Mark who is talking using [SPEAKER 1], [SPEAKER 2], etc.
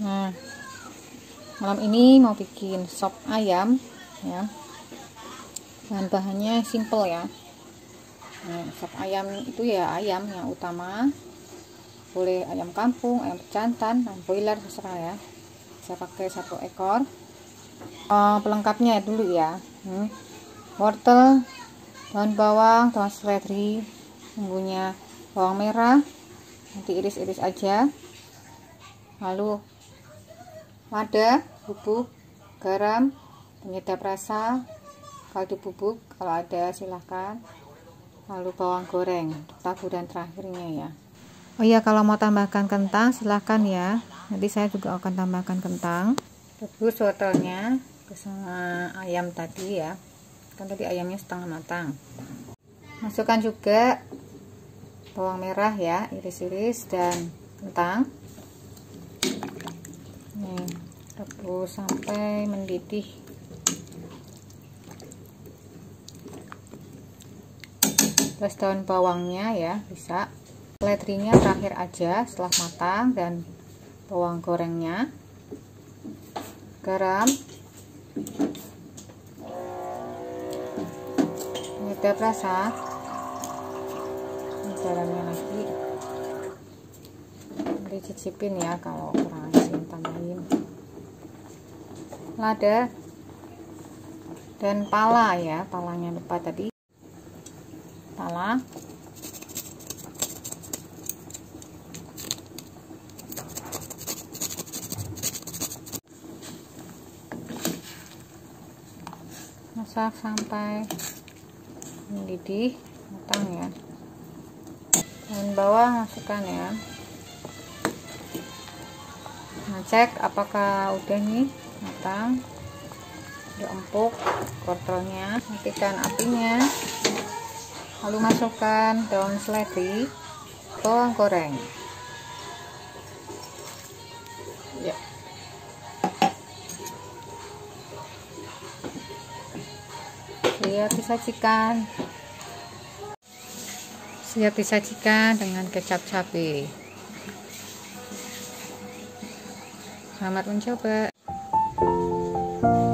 [SPEAKER 1] nah malam ini mau bikin sop ayam ya. Bahan-bahannya simple ya. Nah, sop ayam itu ya ayam yang utama. Boleh ayam kampung ayam pejantan ayam boiler terserah ya. Saya pakai satu ekor. Uh, pelengkapnya dulu ya. Hmm. wortel daun bawang tomat seledri bumbunya bawang merah. Nanti iris-iris aja. Lalu lada bubuk garam penyedap rasa kaldu bubuk kalau ada silahkan lalu bawang goreng taburan terakhirnya ya. Oh iya kalau mau tambahkan kentang silahkan ya. Nanti saya juga akan tambahkan kentang. Rebus wortelnya bersama ayam tadi ya. Kan tadi ayamnya setengah matang. Masukkan juga bawang merah ya iris-iris dan kentang. Nih rebus sampai mendidih. Terus daun bawangnya ya bisa. Seledrinya terakhir aja setelah matang dan bawang gorengnya. Garam. Penyedap rasa. Garamnya lagi. Nanti cicipin ya kalau kurang lada dan pala ya palanya lupa tadi. Pala. Masak sampai mendidih matang ya. Dan bawang masukkan ya. Nah cek apakah udah nih matang. Udah empuk wortelnya matikan apinya. Lalu masukkan daun seledri bawang goreng. Ya. Siap disajikan. Siap disajikan dengan kecap cabai selamat mencoba Bye.